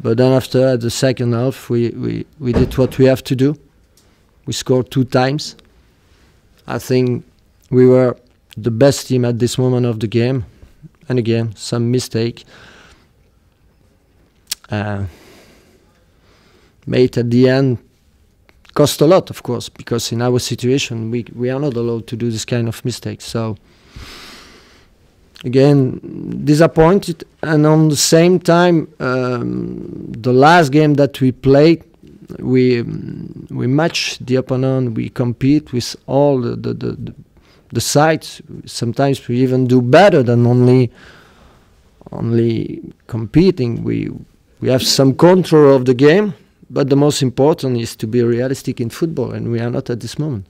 But then after the second half, we, we, we did what we have to do. We scored two times. I think we were the best team at this moment of the game. And again, some mistake uh, made at the end cost a lot, of course, because in our situation we we are not allowed to do this kind of mistakes. So again, disappointed, and on the same time, um, the last game that we played, we we match the opponent, we compete with all the the, the, the the sides. Sometimes we even do better than only only competing. We we have some control of the game, but the most important is to be realistic in football, and we are not at this moment.